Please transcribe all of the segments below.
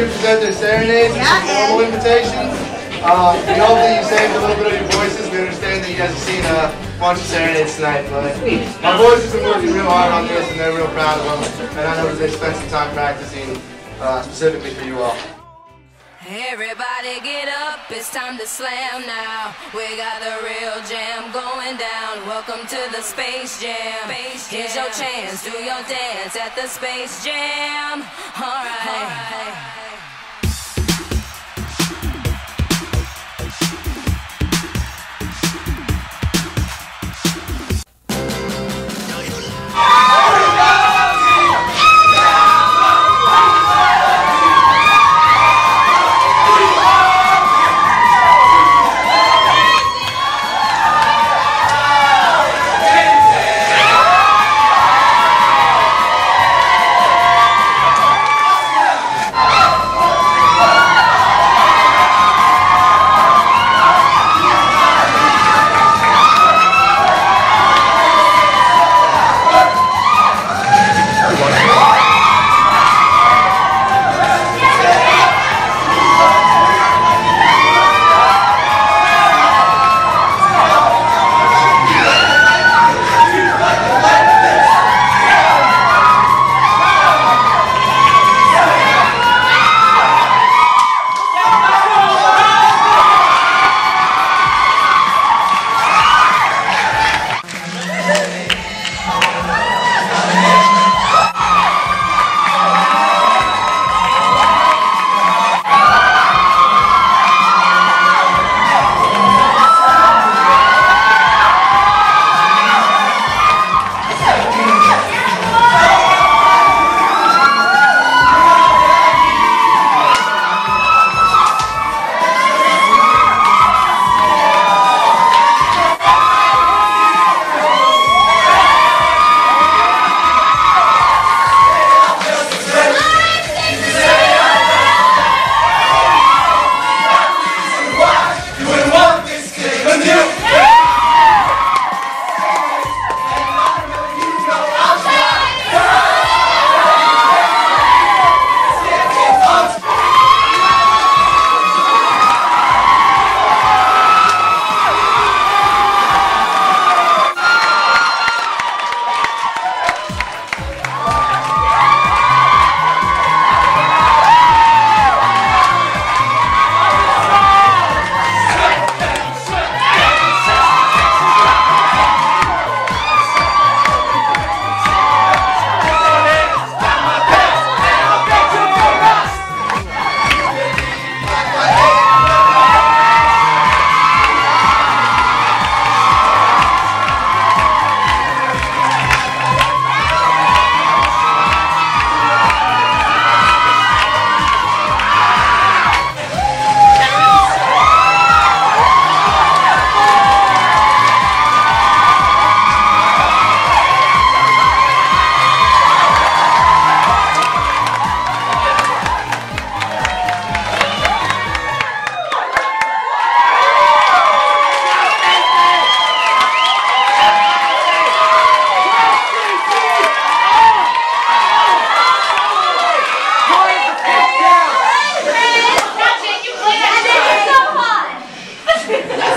read their serenades and some formal invitations. Uh, we hope that you saved a little bit of your voices. We understand that you guys have seen a bunch of serenades tonight, but our voices are working real hard on this and they're real proud of them. And I know that they spent some time practicing uh, specifically for you all. Everybody get up, it's time to slam now. We got the real jam going down. Welcome to the Space Jam. space Here's your chance, do your dance at the Space Jam.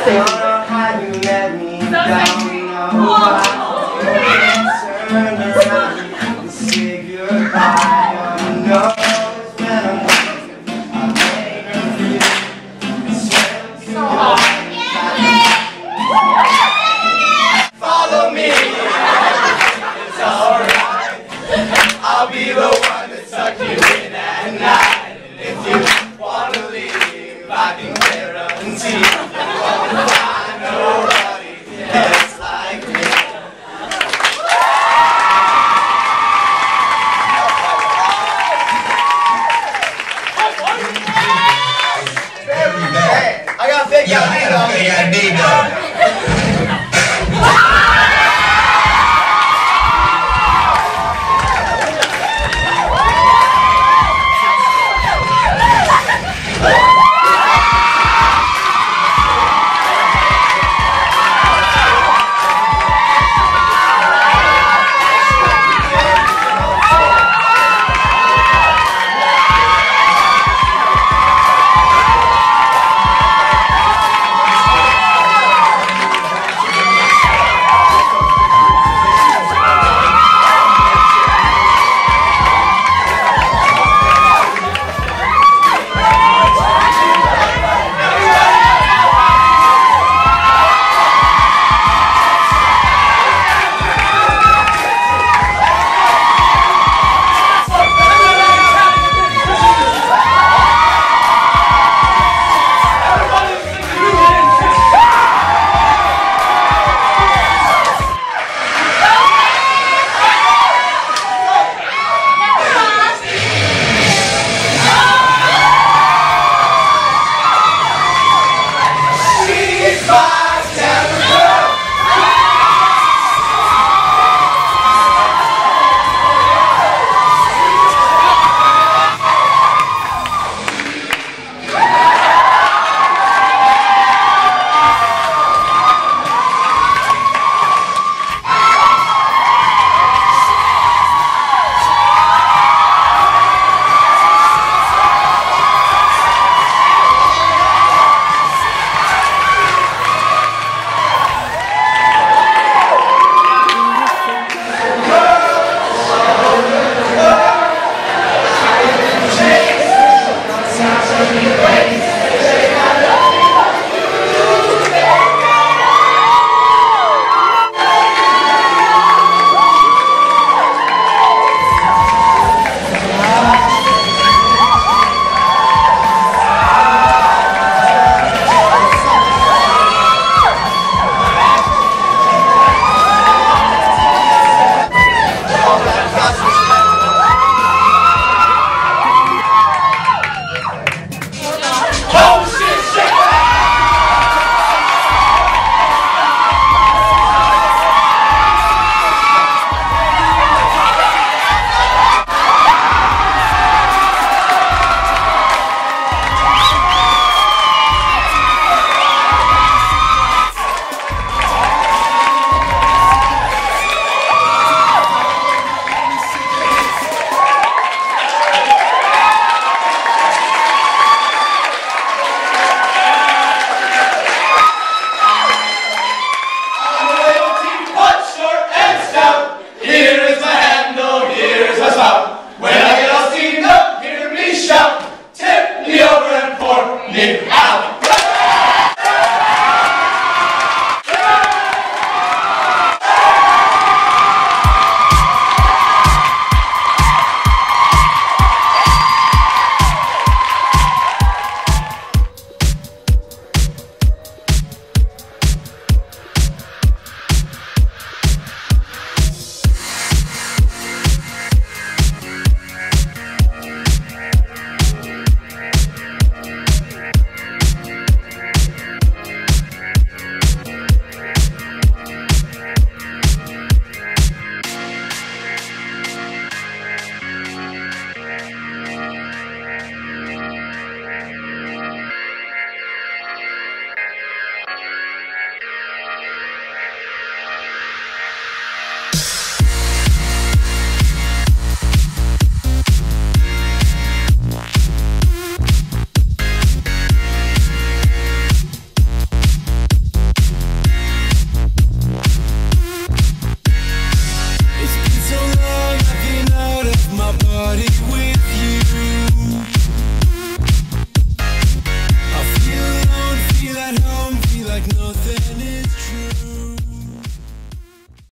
Alright. How you let me down?